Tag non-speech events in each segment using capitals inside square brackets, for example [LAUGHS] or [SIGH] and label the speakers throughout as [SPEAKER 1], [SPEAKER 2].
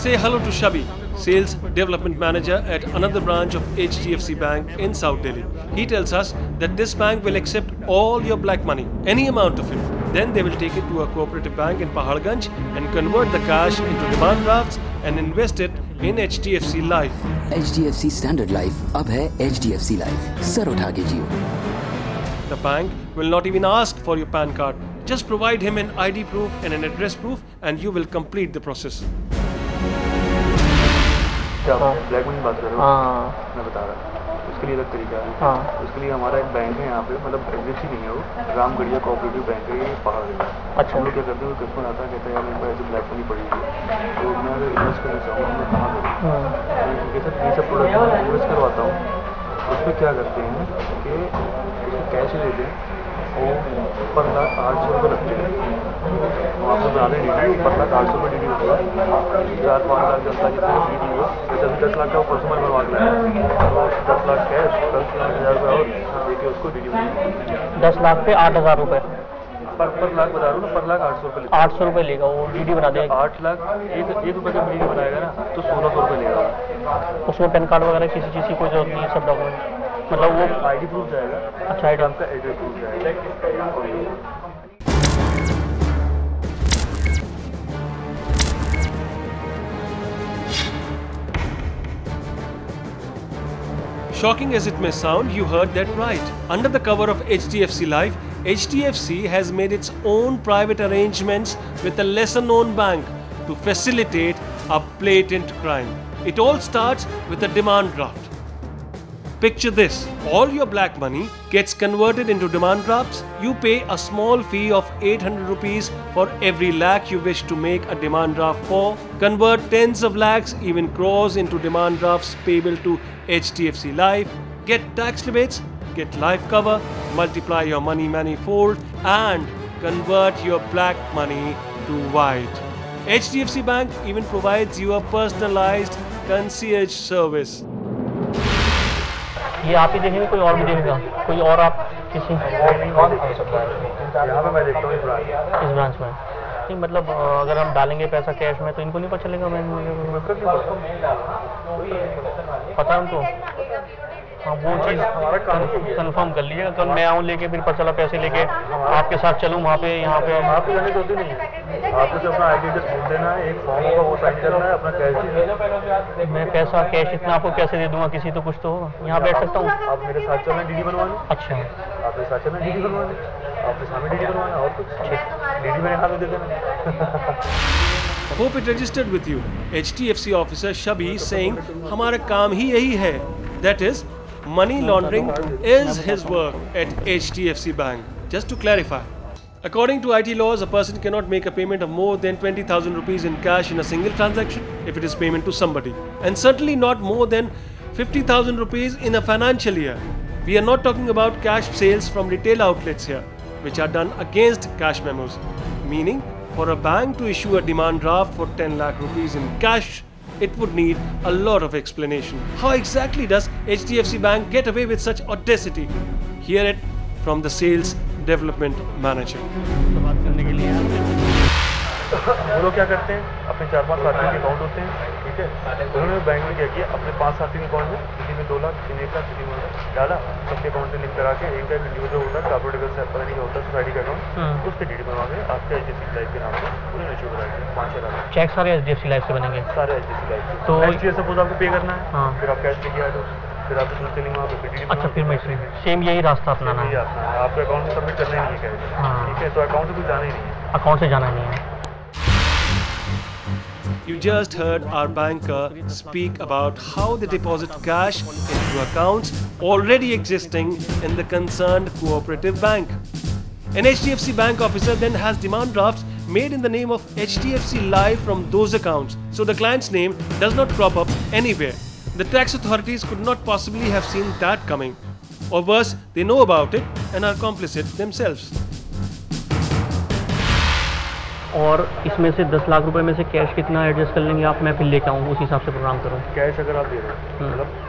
[SPEAKER 1] Say hello to Shabi, Sales Development Manager at another branch of HDFC Bank in South Delhi. He tells us that this bank will accept all your black money, any amount of it. Then they will take it to a cooperative bank in Paharganj and convert the cash into demand drafts and invest it in HDFC Life.
[SPEAKER 2] HDFC Standard Life अब है HDFC Life. Sir, उठा के
[SPEAKER 1] The bank will not even ask for your PAN card. Just provide him an ID proof and an address proof and you will complete the process.
[SPEAKER 3] Black money बात कर रहे हो?
[SPEAKER 4] हाँ।
[SPEAKER 3] मैं बता रहा हूँ। उसके लिए अलग तरीका है।
[SPEAKER 4] हाँ।
[SPEAKER 3] उसके लिए हमारा एक बैंक है यहाँ पे मतलब एच नहीं है वो। रामगढ़िया कोऑपरेटिव बैंक है ये पहाड़ में
[SPEAKER 4] अच्छा।
[SPEAKER 3] हम लोग क्या करते हैं कस्टमर आता है कहता है यार मेरे पास ऐसी ब्लैक मनी पड़ी है। तो मैं अगर इन्वेस्ट करना चाहूँ मैं कहाँ करूँ?
[SPEAKER 4] हाँ,
[SPEAKER 3] तो ये सब प्रोडक्ट इन्वेस्ट करवाता हूँ। उसमें क्या करते हैं कि उसको कैश ही लेते हैं वो पर लाख आठ सौ रुपये लगते हैं। वो आपको बना दें डी पर लाख आठ सौ रुपये डी होगा। चार पाँच लाख दस लाख जितना डी डी हो जैसे अभी दस लाख का परसों में बनवा लाया तो दस लाख कैश दस लाख हज़ार रुपये और देके उसको डी डी
[SPEAKER 4] दस लाख पे आठ हज़ार रुपए।
[SPEAKER 3] पर पर लाख बता रहा हूँ ना पर लाख आठ सौ रुपये
[SPEAKER 4] आठ सौ रुपए लेगा वो डी डी बना देगा।
[SPEAKER 3] आठ लाख एक एक रुपये का डी डी बनाएगा ना तो सोलह सौ रुपये लेगा।
[SPEAKER 4] उसमें पैन कार्ड वगैरह किसी चीज़ की कोई ज़रूरत नहीं है सब डॉक्यूमेंट मतलब वो
[SPEAKER 3] आई डी प्रूफ जाएगा
[SPEAKER 4] अच्छा आइडिया
[SPEAKER 3] आपका एड्रेस प्रूफ जाएगा
[SPEAKER 1] Shocking as it may sound, you heard that right. Under the cover of HDFC Life, HDFC has made its own private arrangements with a lesser known bank to facilitate a blatant crime. It all starts with a demand draft. Picture this all your black money gets converted into demand drafts. You pay a small fee of 800 rupees for every lakh you wish to make a demand draft for. Convert tens of lakhs, even crores, into demand drafts payable to HDFC Life. Get tax rebates, get life cover, multiply your money manifold, and convert your black money to white. HDFC Bank even provides you a personalized concierge service.
[SPEAKER 4] ये आप ही देखेंगे कोई और भी देखेगा कोई और आप किसी
[SPEAKER 3] हूँ इस ब्रांच
[SPEAKER 4] में नहीं मतलब अगर हम डालेंगे पैसा कैश में तो इनको नहीं पता चलेगा मैं पता है उनको हाँ वो चीज़
[SPEAKER 3] हमारा काम ही।
[SPEAKER 4] कंफर्म कर लीजिएगा कल मैं आऊँ लेके फिर पता चला पैसे लेके आपके साथ चलूँ वहाँ पे यहाँ पे।
[SPEAKER 3] आप तो जाने होती नहीं आपको सिर्फ़ अपना आई डी बोल देना है एक फॉर्म होगा वो साइन करना है अपना कैश
[SPEAKER 4] मैं पैसा कैश इतना आपको कैसे दे दूँगा? किसी तो कुछ तो होगा। यहाँ बैठ सकता हूँ।
[SPEAKER 3] आप मेरे साथ चलना डी डी बनवाने।
[SPEAKER 4] अच्छा।
[SPEAKER 3] आप मेरे साथ चलना डी डी बनवाने। आप मेरे सामने डी डी बनवाना और कुछ। डी डी मेरे हाथ में दे देना। [LAUGHS]
[SPEAKER 1] Hope it registered with you. HDFC officer Shabi is saying हमारा काम ही यही है. That is, money laundering is his work at HDFC Bank. Just to clarify. According to IT laws, a person cannot make a payment of more than 20,000 rupees in cash in a single transaction if it is payment to somebody. And certainly not more than 50,000 rupees in a financial year. We are not talking about cash sales from retail outlets here, which are done against cash memos. Meaning, for a bank to issue a demand draft for 10 lakh rupees in cash, it would need a lot of explanation. How exactly does HDFC Bank get away with such audacity? Hear it from the sales development manager.
[SPEAKER 3] वो लोग क्या करते हैं? अपने चार पाँच साथियों के अकाउंट होते हैं ठीक है? उन्होंने बैंक में क्या किया? अपने पाँच साथियों के अकाउंट में किसी में दो लाख किसी में एक लाख किसी में एक लाख डाला। सबके अकाउंट से लिंक करा के इनका एक इंडिविजुअल होता है कॉपरेटिव से पता नहीं होता है सोसाइटी का अकाउंट
[SPEAKER 4] उसके
[SPEAKER 3] उस पर डीडी बनवा के आपके एच डी लाइफ के नाम से उन्होंने इशू करा के पाँच छः लाख।
[SPEAKER 4] चेक सारे H D F C life से बनेंगे।
[SPEAKER 3] सारे एच डी सी लाइफ
[SPEAKER 4] तो-
[SPEAKER 3] नेक्स्ट ईयर सपोज़ आपको पे करना है
[SPEAKER 4] हाँ।
[SPEAKER 3] फिर आप कैश लेके आ जाओ फिर सुन चलेंगे वहाँ पे
[SPEAKER 4] अच्छा फिर मैं सेम यही रास्ता अपनाना है।
[SPEAKER 3] आपका अकाउंट सबमिट करना ही नहीं है
[SPEAKER 4] हाँ।
[SPEAKER 3] ठीक है तो अकाउंट से कुछ जाना ही नहीं है।
[SPEAKER 4] अकाउंट से जाना नहीं है।
[SPEAKER 1] You just heard our banker speak about how they deposit cash into accounts already existing in the concerned cooperative bank. An HDFC bank officer then has demand drafts made in the name of HDFC Life from those accounts, so the client's name does not crop up anywhere. The tax authorities could not possibly have seen that coming. Or worse, they know about it and are complicit themselves.
[SPEAKER 4] और इसमें से दस लाख रुपए में से cash कितना adjust कर लेंगे आप मैं फिर लेके आऊँ उस हिसाब से प्रोग्राम करूँ।
[SPEAKER 3] कैश अगर आप दे रहे हो
[SPEAKER 4] हम्म।
[SPEAKER 3] मतलब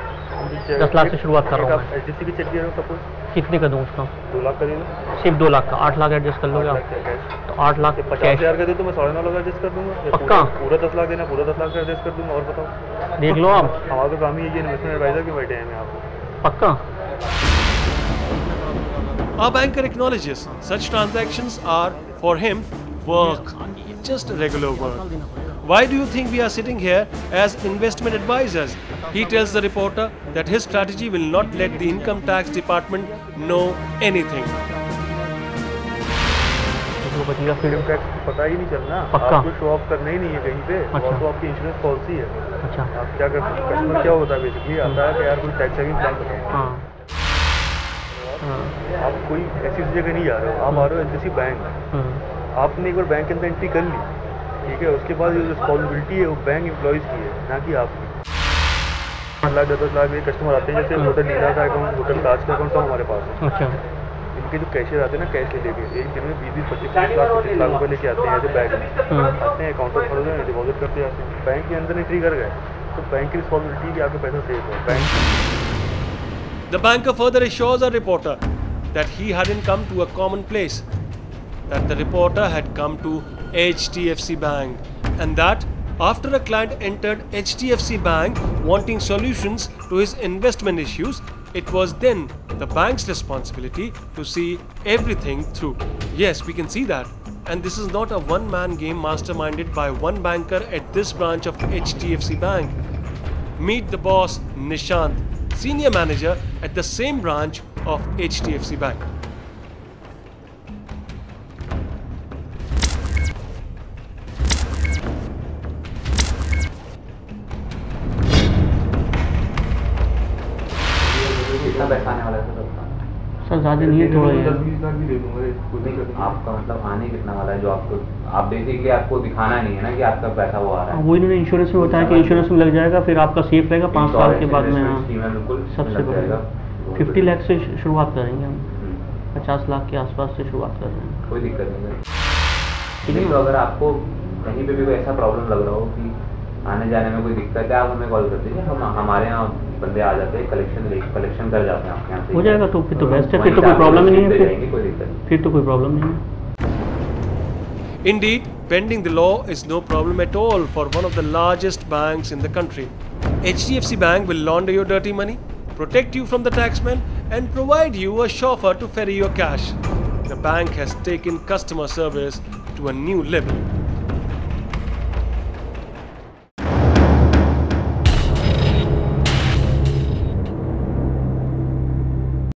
[SPEAKER 4] दस लाख से शुरुआत कर रहा हूँ
[SPEAKER 3] एच की चेक दे रहे हो सपोज़
[SPEAKER 4] कितने का दूँ उसका?
[SPEAKER 3] दो लाख का दे दो।
[SPEAKER 4] सिर्फ़ दो लाख का आठ लाख एडजस्ट कर लोगे आप। तो आठ लाख
[SPEAKER 3] पचास हज़ार का दे तो मैं साढ़े नौ लाख एडजस्ट कर दूँगा।
[SPEAKER 4] पक्का?
[SPEAKER 3] पूरा- दस लाख देना पूरा दस लाख का एडजस्ट कर दूँगा और बताओ।
[SPEAKER 4] देख लो आप।
[SPEAKER 3] हमारा तो काम ही है ये इन्वेस्टमेंट एडवाइजर के बैठे हैं मैं आपको
[SPEAKER 4] पक्का?
[SPEAKER 1] Our banker acknowledges such transactions are, for him, work, just regular work. Why do you think we are sitting here as investment advisors? He tells the reporter that his strategy will not let the income tax department know anything.
[SPEAKER 4] जो बचेगा फिर
[SPEAKER 3] income tax पता ही नहीं चलना
[SPEAKER 4] पक्का?
[SPEAKER 3] आपको show off करना ही नहीं है कहीं पे
[SPEAKER 4] अच्छा।
[SPEAKER 3] और तो आपकी इंश्योरेंस पॉलिसी है
[SPEAKER 4] अच्छा
[SPEAKER 3] आप क्या करते हैं कस्टमर क्या होता है बेसिकली आता है कि यार कोई टैक्स सेविंग प्लान बताओ
[SPEAKER 4] हाँ हाँ
[SPEAKER 3] आप कोई ऐसी जगह नहीं जा रहे हो आप आ रहे हो एच बैंक
[SPEAKER 4] हम्म,
[SPEAKER 3] आपने एक बार बैंक के अंदर एंट्री कर ली ठीक है? उसके बाद जो रिस्पॉन्सिबिलिटी है वो बैंक एम्प्लॉयज़ की है ना कि आपकी। पाँच लाख दस दस लाख ये कस्टमर आते हैं जैसे होटल नीला का अकाउंट होटल ताज का अकाउंट सब हमारे पास। है
[SPEAKER 4] अच्छा।
[SPEAKER 3] इनके जो कैशियर आते हैं ना कैश ले लेके एक दिन में बीस बीस पच्चीस पच्चीस लाख पच्चीस लाख रुपए लेके आते हैं ऐसे बैग में।
[SPEAKER 4] हम्म,
[SPEAKER 3] आते हैं अकाउंट पर खड़े हैं डिपॉजिट करते जाते हैं। बैंक के अंदर एंट्री कर गए तो बैंक की रिस्पॉन्सिबिलिटी है कि आपका पैसा सेफ़ है bank
[SPEAKER 1] The banker further assures a reporter that he hadn't come to a common place, that the reporter had come to HDFC Bank, and that after a client entered HDFC Bank wanting solutions to his investment issues, it was then the bank's responsibility to see everything through. Yes, we can see that. And this is not a one man game masterminded by one banker at this branch of HDFC Bank. Meet the boss Nishant, senior manager at the same branch of HDFC Bank.
[SPEAKER 5] कितना आने वाला है sir
[SPEAKER 4] ज़्यादा नहीं है थोड़ा ही। है।
[SPEAKER 5] आपका मतलब आने कितना वाला है जो आपको आप बेसिकली आपको दिखाना नहीं है ना कि आपका पैसा वो आ रहा है।
[SPEAKER 4] वो इन्होंने इंश्योरेंस में बताया कि इंश्योरेंस में लग जाएगा फिर आपका सेफ़ रहेगा पाँच साल के बाद में हाँ।
[SPEAKER 5] है बिल्कुल
[SPEAKER 4] सबसे बढ़िया। फिफ्टी लाख से शुरुआत करेंगे हम।
[SPEAKER 5] हम्म,
[SPEAKER 4] पचास लाख के आसपास से शुरुआत कर रहे हैं।
[SPEAKER 5] कोई दिक्कत नहीं है।
[SPEAKER 4] ठीक है।
[SPEAKER 5] तो अगर आपको कहीं पे भी कोई ऐसा प्रॉब्लम लग रहा हो कि आने जाने में कोई दिक्कत है आप हमें कॉल कर दीजिए। हम हमारे यहाँ बंदे आ जाते हैं कलेक्शन कलेक्शन कर जाते हैं आपके यहाँ से
[SPEAKER 4] हो जाएगा तो फिर तो best है,
[SPEAKER 5] वहीं
[SPEAKER 4] फिर तो
[SPEAKER 5] से
[SPEAKER 4] कोई
[SPEAKER 5] आपको
[SPEAKER 4] problem ही नहीं है
[SPEAKER 5] receipt दे
[SPEAKER 4] फिर।
[SPEAKER 5] जाएंगे, कोई दिक्कत नहीं
[SPEAKER 4] फिर तो कोई प्रॉब्लम नहीं है
[SPEAKER 1] Indeed, bending the law is no problem at all for one of the largest banks in the country. HDFC Bank will launder your dirty money, protect you from the taxman, and provide you a chauffeur to ferry your cash. The bank has taken customer service to a new level.